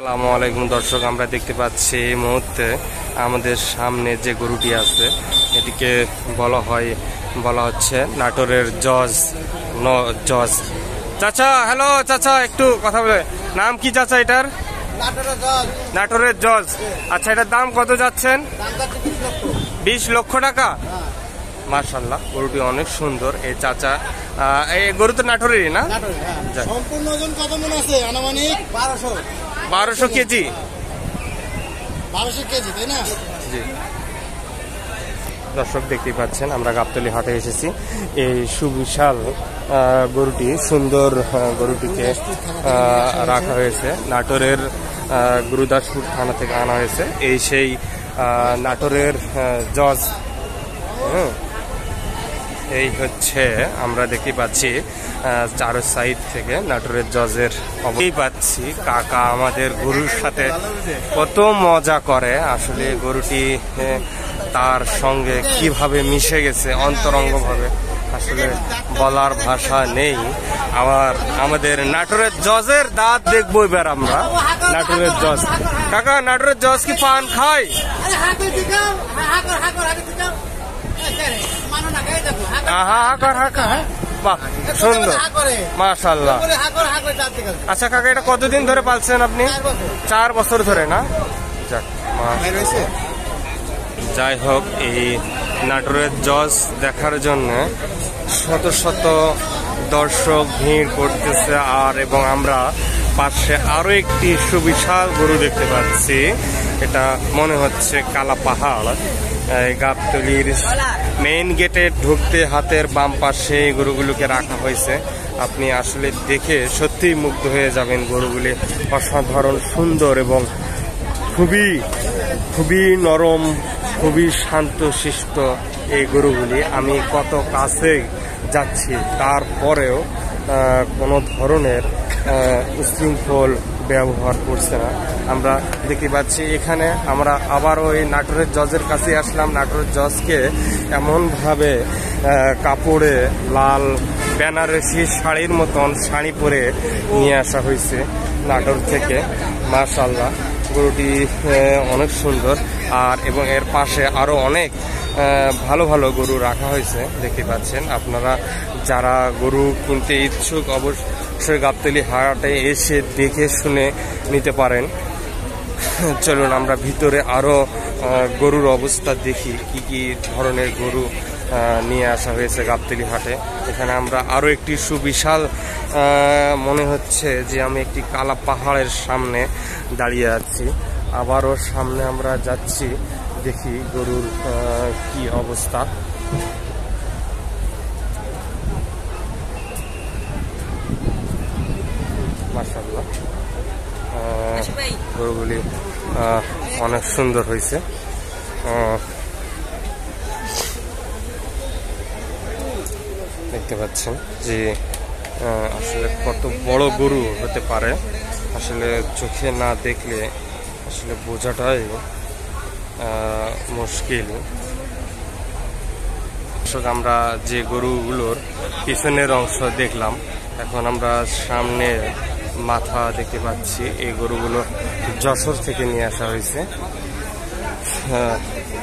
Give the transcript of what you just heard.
আসসালামু আলাইকুম দর্শক আমরা দেখতে পাচ্ছি এই মুহূর্তে আমাদের সামনে যে গরুটি আছে এটিকে বলা হয় বলা হচ্ছে নাটোরের জজ ন জজ। চাচা হ্যালো চাচা একটু কথা বলে। নাম কি চাচা এটার? নাটোরের জজ। আচ্ছা এটার দাম কত যাচ্ছেন? বিশ লক্ষ। টাকা? মার্শাল্লাহ গরুটি অনেক সুন্দর। এই চাচা এই গরু তো নাটোরেরই না? হ্যাঁ। সম্পূর্ণ ওজন কত মন আছে? আনুমানিক বারোশো। বারোশো কেজি। বারোশো কেজি তাই না? জি। দর্শক দেখতেই পাচ্ছেন আমরা গাবতলি হাটে এসেছি। এই সুবিশাল গরুটি সুন্দর গরুটিকে রাখা হয়েছে। নাটোরের গুরুদাসপুর থানা থেকে আনা হয়েছে। এই সেই নাটোরের জজ। হুম। এই হচ্ছে আমরা দেখতে পাচ্ছি চারো সাইড থেকে নাটোরের জজের অবই পাচ্ছি কাকা আমাদের গরুর সাথে কত মজা করে। আসলে গরুটি তার সঙ্গে কীভাবে মিশে গেছে অন্তরঙ্গ ভাবে আসলে বলার ভাষা নেই। আবার আমাদের নাটোরের জজের দাঁত দেখব এবার আমরা। নাটোরের জজ। কাকা, নাটোরের জজ কি পান খায়? হ্যাঁ বাহ, সুন্দর। আচ্ছা কাকা, এটা কতদিন ধরে পালছেন আপনি? চার বছর ধরে, না? যাক যাই হোক, এই নাটোরের জজ দেখার জন্য শত শত দর্শক ভিড় করতেছে আর এবং আমরা পাশে আরও একটি সুবিশাল গরু দেখতে পাচ্ছি। এটা মনে হচ্ছে কালা পাহাড়। গাবতলির মেইন গেটে ঢুকতে হাতের বাম পাশে গরুগুলোকে রাখা হয়েছে। আপনি আসলে দেখে সত্যিই মুগ্ধ হয়ে যাবেন গরুগুলি। অসাধারণ, সুন্দর এবং খুবই খুবই নরম, খুবই শান্তশিষ্ট এই গরুগুলি। আমি কত কাছে যাচ্ছি, তারপরেও কোনো ধরনের উশৃঙ্খল ব্যবহার করছে না। আমরা দেখতে পাচ্ছি এখানে আমরা আবারও ওই নাটোরের জজের কাছে আসলাম। নাটোরের জজকে এমনভাবে কাপড়ে, লাল বেনারসি শাড়ির মতন শাড়ি পরে নিয়ে আসা হয়েছে নাটোর থেকে। মাশাল্লাহ গরুটি অনেক সুন্দর। আর এবং এর পাশে আরও অনেক ভালো ভালো গরু রাখা হয়েছে। দেখতে পাচ্ছেন আপনারা যারা গরু কিনতে ইচ্ছুক অবশ্যই গাবতলি হাটে এসে দেখে শুনে নিতে পারেন। চলুন আমরা ভিতরে আরও গরুর অবস্থা দেখি। কি কি ধরনের গরু নিয়ে আসা হয়েছে গাবতলি হাটে। এখানে আমরা আরও একটি সুবিশাল মনে হচ্ছে যে আমি একটি কালা পাহাড়ের সামনে দাঁড়িয়ে আছি। আবারও সামনে আমরা যাচ্ছি, দেখি গরুর কি অবস্থা। মাসাল্লাহ গরুগুলি আহ, অনেক সুন্দর হয়েছে। দেখতে পাচ্ছেন যে আসলে কত বড় গরু হতে পারে। আসলে চোখে না দেখলে আসলে বোঝাটাই মুশকিল। দর্শক আমরা যে গরুগুলোর পিছনের অংশ দেখলাম এখন আমরা সামনে মাথা দেখতে পাচ্ছি এই গরুগুলো যশোর থেকে নিয়ে আসা হয়েছে। আহ,